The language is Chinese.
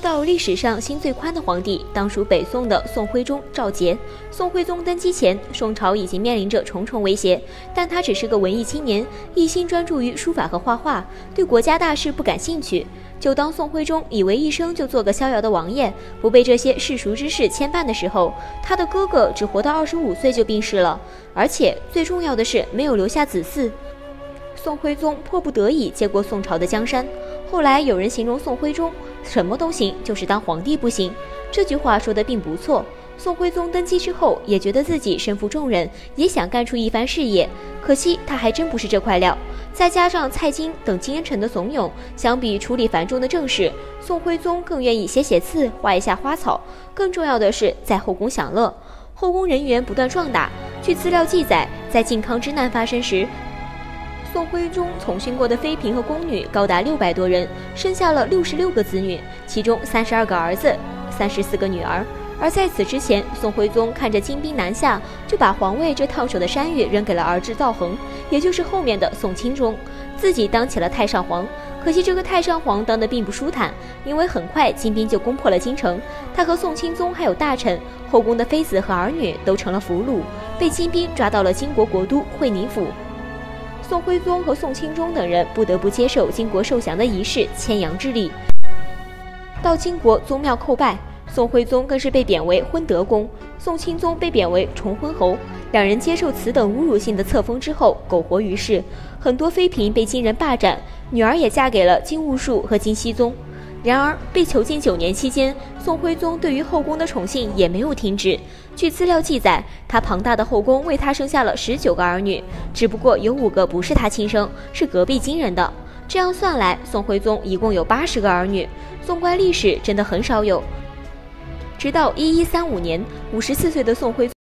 到历史上心最宽的皇帝，当属北宋的宋徽宗赵佶。宋徽宗登基前，宋朝已经面临着重重威胁，但他只是个文艺青年，一心专注于书法和画画，对国家大事不感兴趣。就当宋徽宗以为一生就做个逍遥的王爷，不被这些世俗之事牵绊的时候，他的哥哥只活到二十五岁就病逝了，而且最重要的是没有留下子嗣。宋徽宗迫不得已接过宋朝的江山。后来有人形容宋徽宗什么都行，就是当皇帝不行。这句话说的并不错。宋徽宗登基之后，也觉得自己身负重任，也想干出一番事业。可惜他还真不是这块料。再加上蔡京等奸臣的怂恿，相比处理繁重的政事，宋徽宗更愿意写写字，画一下花草。更重要的是在后宫享乐。后宫人员不断壮大。据资料记载，在靖康之难发生时。宋徽宗从训过的妃嫔和宫女高达六百多人，生下了六十六个子女，其中三十二个儿子，三十四个女儿。而在此之前，宋徽宗看着金兵南下，就把皇位这烫手的山芋扔给了儿子赵恒，也就是后面的宋钦宗，自己当起了太上皇。可惜这个太上皇当得并不舒坦，因为很快金兵就攻破了京城，他和宋钦宗还有大臣、后宫的妃子和儿女都成了俘虏，被金兵抓到了金国国都会宁府。宋徽宗和宋钦宗等人不得不接受金国受降的仪式，牵羊之礼，到金国宗庙叩拜。宋徽宗更是被贬为昏德公，宋钦宗被贬为重昏侯。两人接受此等侮辱性的册封之后，苟活于世。很多妃嫔被金人霸占，女儿也嫁给了金兀术和金熙宗。然而，被囚禁九年期间，宋徽宗对于后宫的宠幸也没有停止。据资料记载，他庞大的后宫为他生下了十九个儿女，只不过有五个不是他亲生，是隔壁金人的。这样算来，宋徽宗一共有八十个儿女。纵观历史，真的很少有。直到一一三五年，五十四岁的宋徽宗。